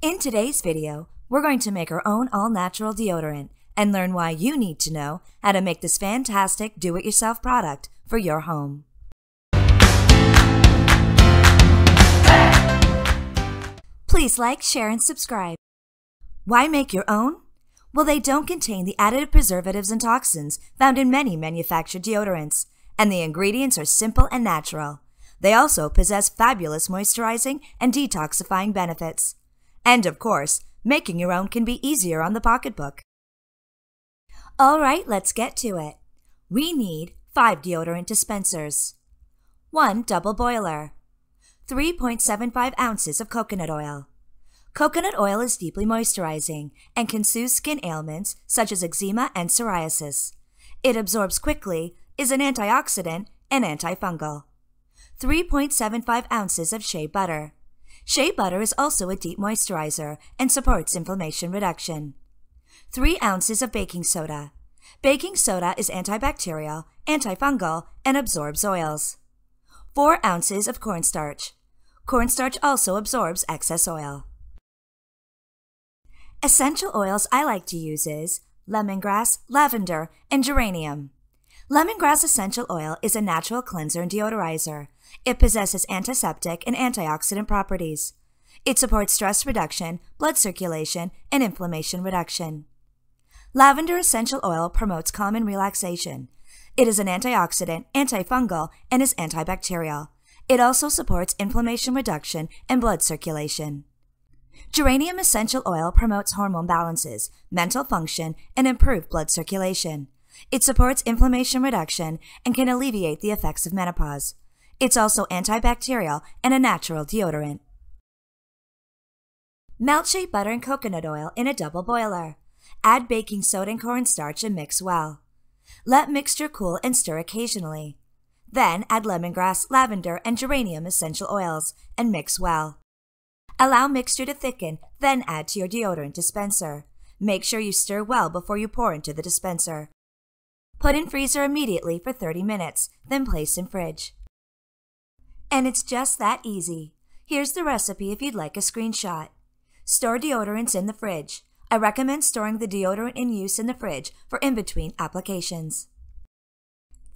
In today's video, we're going to make our own all-natural deodorant and learn why you need to know how to make this fantastic do-it-yourself product for your home. Please like, share, and subscribe. Why make your own? Well, they don't contain the additive preservatives and toxins found in many manufactured deodorants, and the ingredients are simple and natural. They also possess fabulous moisturizing and detoxifying benefits. And of course, making your own can be easier on the pocketbook. All right, let's get to it. We need 5 deodorant dispensers, 1 double boiler, 3.75 ounces of coconut oil. Coconut oil is deeply moisturizing and can soothe skin ailments such as eczema and psoriasis. It absorbs quickly, is an antioxidant, and antifungal. 3.75 ounces of shea butter. Shea butter is also a deep moisturizer and supports inflammation reduction. 3 ounces of baking soda. Baking soda is antibacterial, antifungal, and absorbs oils. 4 ounces of cornstarch. Cornstarch also absorbs excess oil. Essential oils I like to use is lemongrass, lavender, and geranium. Lemongrass essential oil is a natural cleanser and deodorizer. It possesses antiseptic and antioxidant properties. It supports stress reduction, blood circulation, and inflammation reduction. Lavender essential oil promotes calm and relaxation. It is an antioxidant, antifungal, and is antibacterial. It also supports inflammation reduction and blood circulation. Geranium essential oil promotes hormone balances, mental function, and improved blood circulation. It supports inflammation reduction and can alleviate the effects of menopause. It's also antibacterial and a natural deodorant. Melt shea butter and coconut oil in a double boiler. Add baking soda and cornstarch and mix well. Let mixture cool and stir occasionally. Then add lemongrass, lavender, and geranium essential oils and mix well. Allow mixture to thicken, then add to your deodorant dispenser. Make sure you stir well before you pour into the dispenser. Put in freezer immediately for 30 minutes, then place in fridge. And it's just that easy. Here's the recipe if you'd like a screenshot. Store deodorants in the fridge. I recommend storing the deodorant in use in the fridge for in-between applications.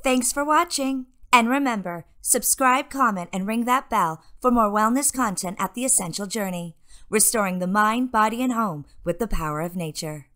Thanks for watching! And remember, subscribe, comment, and ring that bell for more wellness content at The Essential Journey, restoring the mind, body, and home with the power of nature.